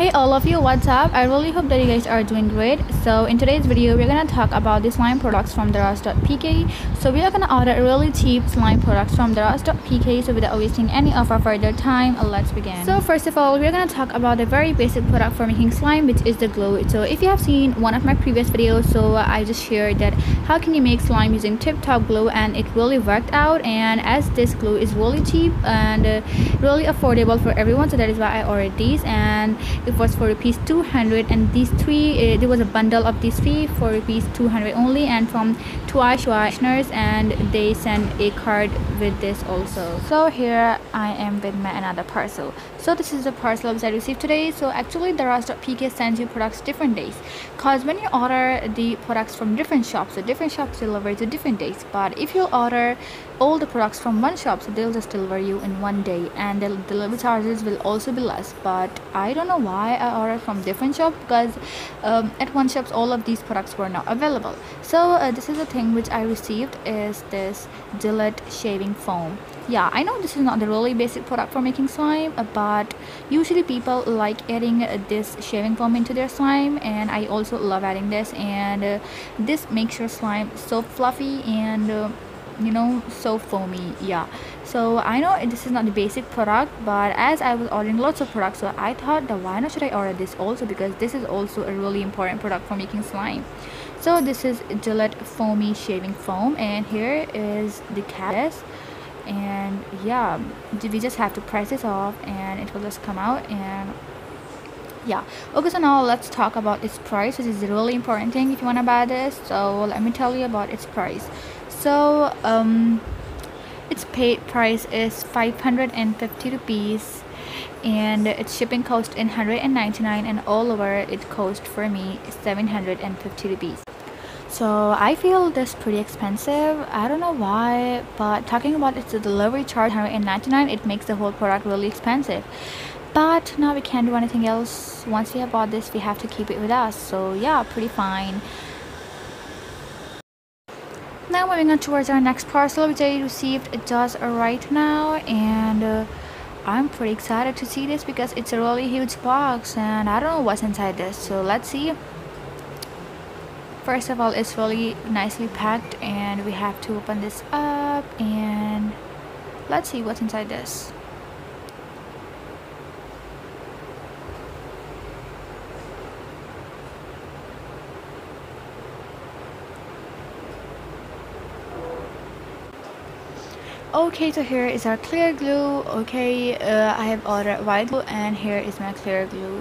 hey all of you what's up? I really hope that you guys are doing great. So in today's video we're gonna talk about the slime products from Daraz.pk so we are gonna order really cheap slime products from Daraz.pk so without wasting any of our further time let's begin. So first of all we're gonna talk about a very basic product for making slime which is the glue. So if you have seen one of my previous videos so i just shared that how can you make slime using tip top glue and it really worked out and as this glue is really cheap and uh, really affordable for everyone so that is why i ordered these and was for rupees 200 and these three uh, there was a bundle of these three for rupees 200 only and from twice Schweichners and they sent a card with this also. So here i am with my another parcel. So this is the parcel i received today. So actually the Daraz.pk sends you products different days. Because when you order the products from different shops the different shops deliver to different days. But if you order all the products from one shop so they'll just deliver you in one day. And the delivery charges will also be less. But i don't know why i ordered from different shop because um, at one shops all of these products were not available. So uh, this is the thing which i received is this gillette shaving foam. Yeah i know this is not the really basic product for making slime but usually people like adding this shaving foam into their slime and i also love adding this and uh, this makes your slime so fluffy and uh, you know so foamy yeah. So i know this is not the basic product but as i was ordering lots of products so i thought that why not should i order this also? Because this is also a really important product for making slime. So this is gillette foamy shaving foam and here is the cap and yeah we just have to press this off and it will just come out and yeah. Okay so now let's talk about its price which is a really important thing if you want to buy this. So let me tell you about its price so um its paid price is 550 rupees and its shipping cost in 199 and all over it cost for me 750 rupees. So i feel this pretty expensive. I don't know why but talking about its delivery charge 199 it makes the whole product really expensive. But now we can't do anything else. Once we have bought this we have to keep it with us. So yeah pretty fine now moving on towards our next parcel which I received it does right now and uh, I'm pretty excited to see this because it's a really huge box and I don't know what's inside this so let's see. First of all it's really nicely packed and we have to open this up and let's see what's inside this okay so here is our clear glue okay uh, i have ordered white glue and here is my clear glue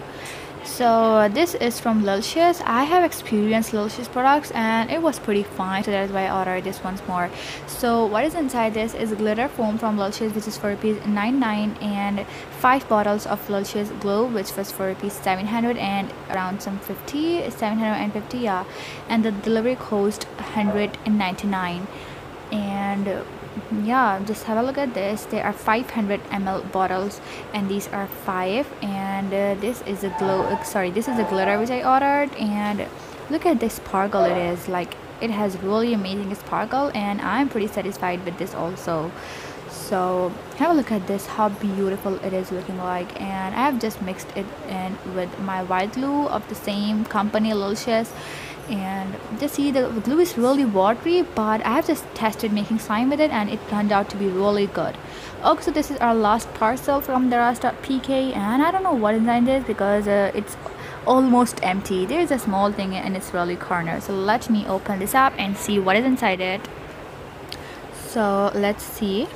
so this is from Lilicious. I have experienced Lilicious products and it was pretty fine so that's why I ordered this once more. So what is inside this is glitter foam from Lilicious which is for rupees 99 and 5 bottles of Lilicious glue which was for rupees 700 and around some 50 750 yeah and the delivery cost 199 and yeah just have a look at this. There are 500 ml bottles and these are five and uh, this is a glow uh, sorry this is a glitter which i ordered and look at this sparkle it is. Like it has really amazing sparkle and i'm pretty satisfied with this also. So have a look at this how beautiful it is looking like. And i have just mixed it in with my white glue of the same company Lilicious and just see the glue is really watery but I have just tested making slime with it and it turned out to be really good. Okay so this is our last parcel from Daraz.pk and I don't know what inside this because uh, it's almost empty. There's a small thing in it's really corner so let me open this up and see what is inside it. So let's see.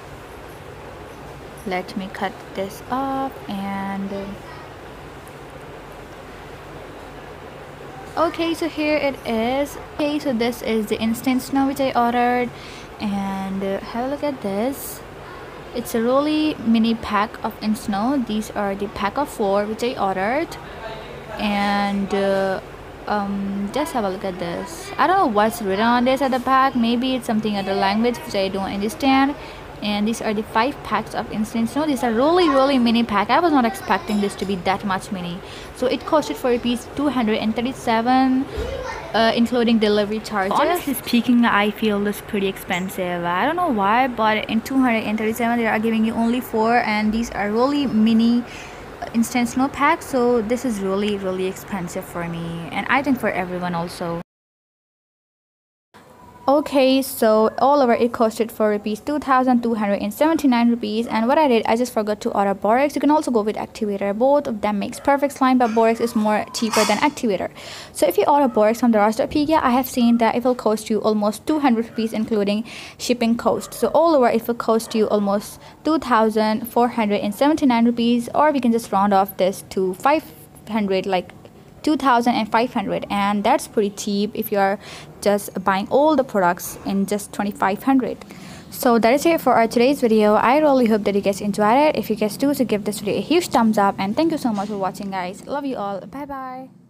Let me cut this up and okay so here it is. Okay so this is the instant snow which i ordered. And uh, have a look at this. It's a really mini pack of instant snow. These are the pack of four which i ordered. And uh, um just have a look at this. I don't know what's written on this at the pack. Maybe it's something other language which i don't understand and these are the five packs of instant snow. These are really really mini pack. I was not expecting this to be that much mini. So it costed for rupees 237 uh, including delivery charges. Honestly speaking i feel this pretty expensive. I don't know why but in 237 they are giving you only four and these are really mini instant snow pack so this is really really expensive for me and i think for everyone also okay so all over it costed for rupees 2279 rupees. And what i did i just forgot to order borax. You can also go with activator. Both of them makes perfect slime but borax is more cheaper than activator. So if you order borax from Daraz.pk i have seen that it will cost you almost 200 rupees including shipping cost. So all over it will cost you almost 2479 rupees. Or we can just round off this to 500 like 2500 and that's pretty cheap if you are just buying all the products in just 2500 so that is it for our today's video. I really hope that you guys enjoyed it. If you guys do so give this video a huge thumbs up and thank you so much for watching guys. Love you all. Bye bye